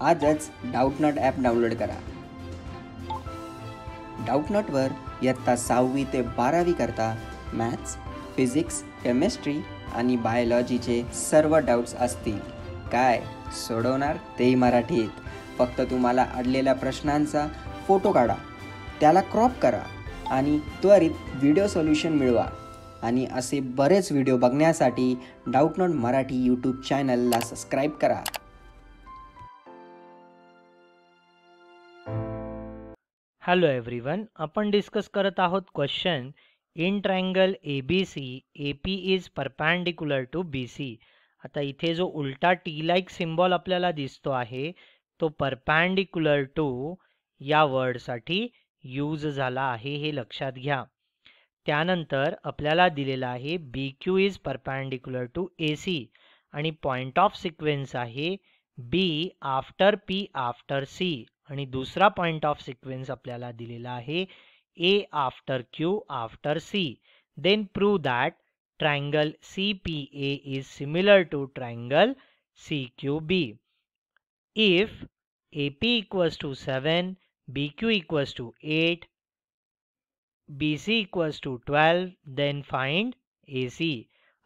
आजच Doubtnut app download करा. डाऊटनटवर इयत्ता सहावी ते बारावी करता मॅथ्स फिजिक्स केमिस्ट्री आणि बायोलॉजीचे सर्व डाऊट्स असतील. काय सोडवणार तेही मराठीत? फक्त तुम्हाला अडलेल्या प्रश्नांचा फोटो काढा. त्याला क्रॉप करा आणि त्वरित व्हिडिओ सोल्युशन मिळवा. आणि असे बरेच व्हिडिओ बघण्यासाठी डाऊटनॉट मराठी यूट्यूब चॅनलला सबस्क्राईब करा. हॅलो एव्हरीवन आपण डिस्कस करत आहोत question in triangle A B C A P is perpendicular to B C आता इथे जो उलटा टी लाईक सिम्बॉल आपल्याला दिसतो आहे तो परपॅन्डिक्युलर टू या वर्डसाठी यूज झाला आहे हे लक्षात घ्या. त्यानंतर आपल्याला दिलेलं आहे B Q is perpendicular to A C आणि पॉइंट ऑफ सिक्वेन्स आहे B after P after C आणि दुसरा पॉइंट ऑफ सिक्वेन्स आपल्याला दिलेला आहे A after Q after C then prove that triangle C P A is similar to triangle C Q B if A P equals to seven B Q equals to eight B C equals to twelve then find A C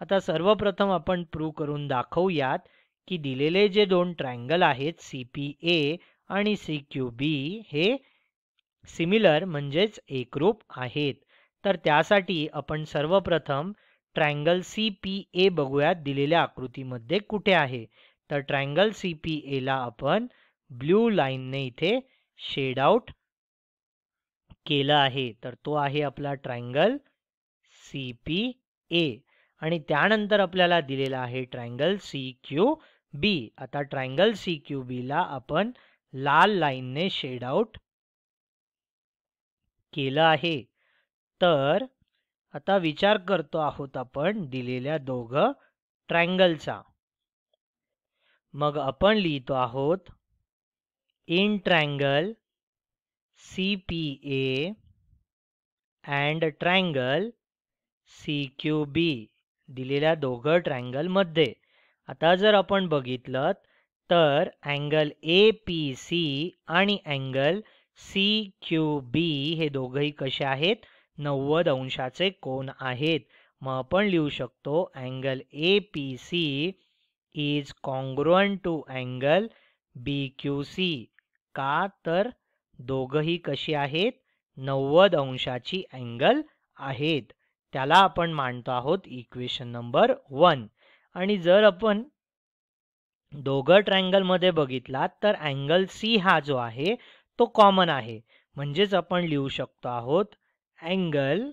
आता सर्वप्रथम आपण prove करून दाखवूयात की दिलेले जे दोन triangle आहेत C P ए आणि सी क्यू बी हे सिमिलर म्हणजेच एकरूप आहेत. तर त्यासाठी आपण सर्वप्रथम ट्रँगल सी पी ए बघूयात दिलेल्या आकृतीमध्ये कुठे आहे. तर ट्रायंगल सी पी एला आपण ब्ल्यू लाईनने इथे शेड आउट केलं आहे. तर तो आहे आपला ट्रँगल सी पी ए आणि त्यानंतर आपल्याला दिलेला आहे ट्रँगल सी क्यू बी आता ट्रँगल सी क्यू बीला आपण लाल लाईनने शेड आउट केलं आहे. तर आता विचार करतो आहोत आपण दिलेल्या दोघं ट्रँगलचा मग आपण लिहितो आहोत in triangle C P A and triangle C Q B दिलेल्या दोघं ट्रँगलमध्ये आता जर आपण बघितलं तर अँगल ए पी सी आणि अँगल सी क्यू बी हे दोघंही कसे आहेत? नव्वद अंशाचे कोण आहेत. मग आपण लिहू शकतो angle A P C is congruent to angle B Q C. का? तर दोघंही कशी आहेत? नव्वद अंशाची अँगल आहेत. त्याला आपण मानतो आहोत इक्वेशन नंबर वन. आणि जर आपण दोघं ट्रँगलमध्ये बघितलात तर अँगल सी हा जो आहे तो कॉमन आहे. म्हणजेच आपण लिहू शकतो आहोत angle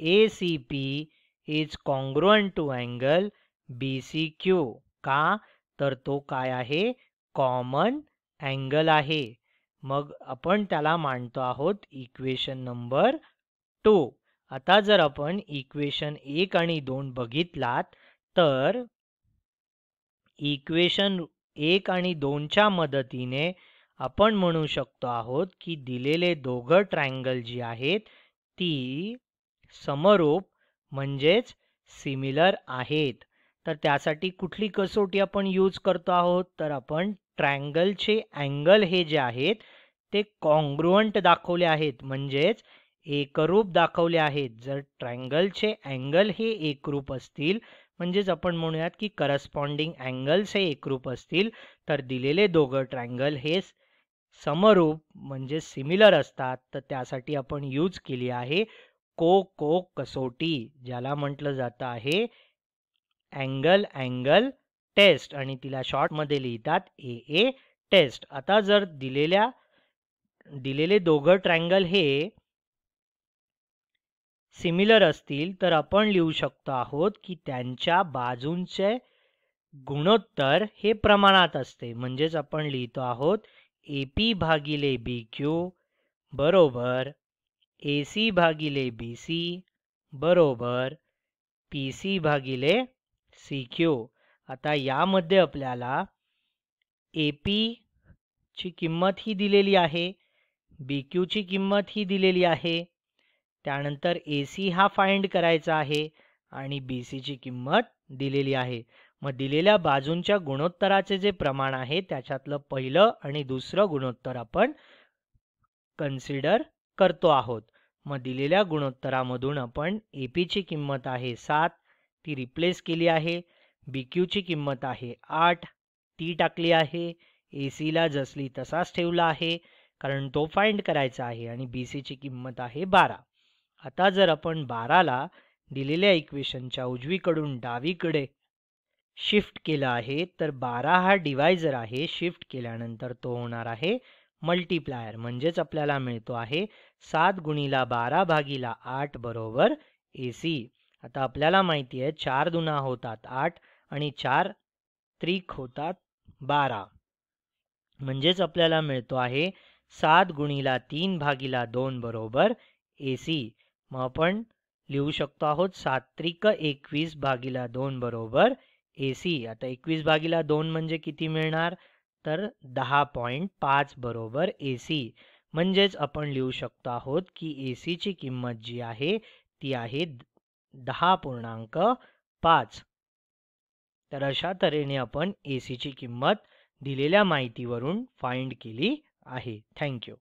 A C P is congruent to angle B C Q का? तर तो काय आहे? कॉमन अँगल आहे. मग आपण त्याला मांडतो आहोत इक्वेशन नंबर टू आता जर आपण इक्वेशन एक आणि दोन बघितलात तर इक्वेशन एक आणि दोनच्या मदतीने आपण म्हणू शकतो आहोत की दिलेले दोघं ट्रायंगल जी आहेत ती समरूप म्हणजेच सिमिलर आहेत. तर त्यासाठी कुठली कसोटी आपण यूज करतो आहोत? तर आपण ट्रायंगलचे अँगल हे जे आहेत ते कॉन्ग्रुअंट दाखवले आहेत म्हणजेच एकरूप दाखवले आहेत. जर ट्रायंगलचे अँगल हे एकरूप असतील म्हणजेच आपण म्हणूयात की करस्पॉन्डिंग अँगल्स हे एकरूप असतील तर दिलेले दोघं ट्रँगल हे समरूप म्हणजे सिमिलर असतात. तर त्यासाठी आपण यूज केली आहे को को कसोटी ज्याला म्हटलं जातं आहे अँगल अँगल टेस्ट आणि तिला शॉर्टमध्ये लिहितात ए ए टेस्ट आता जर दिलेल्या दिलेले दोघं ट्रँगल हे सिमिलर असतील तर आपण लिहू शकतो आहोत की त्यांच्या बाजूंचे गुणोत्तर हे प्रमाणात असते. म्हणजेच आपण लिहितो आहोत ए पी भागिले बी क्यू बरोबर ए सी भागिले बी सी बरोबर पी सी भागिले सी क्यू आता यामध्ये आपल्याला ए पीची किंमत ही दिलेली आहे बी क्यूची किंमत ही दिलेली आहे. त्यानंतर ए सी हा फाइंड करायचा आहे आणि बी सीची किंमत दिलेली आहे. मग दिलेल्या बाजूंच्या गुणोत्तराचे जे प्रमाण आहे त्याच्यातलं पहिलं आणि दुसरं गुणोत्तर आपण कन्सिडर करतो आहोत. मग दिलेल्या गुणोत्तरामधून आपण ए पीची किंमत आहे सात ती रिप्लेस केली आहे. बी क्यूची किंमत आहे आठ ती टाकली आहे. ए सीला जसली तसाच ठेवला आहे कारण तो फाइंड करायचा आहे आणि बी सीची किंमत आहे बारा. आता जर आपण बाराला दिलेल्या इक्वेशनच्या उजवीकडून डावीकडे शिफ्ट केलं आहे तर बारा हा डिवायझर आहे शिफ्ट केल्यानंतर तो होणार आहे मल्टीप्लायर म्हणजेच आपल्याला मिळतो आहे सात गुणीला बारा भागीला आठ बरोबर ए सी. आता आपल्याला माहिती आहे चार दुना होतात आठ आणि चार त्रिक होतात बारा. म्हणजेच आपल्याला मिळतो आहे सात गुणीला तीन भागीला दोन बरोबर ए सी. मग आपण लिहू शकतो आहोत सात्विक एकवीस भागीला दोन बरोबर ए सी आता एकवीस भागीला दोन म्हणजे किती मिळणार? तर दहा पॉईंट पाच बरोबर ए सी म्हणजेच आपण लिहू शकतो आहोत की ए सीची किंमत जी आहे ती आहे दहा पूर्णांक पाच. तर अशा तऱ्हेने आपण ए सीची किंमत दिलेल्या माहितीवरून फाइंड केली आहे. थँक्यू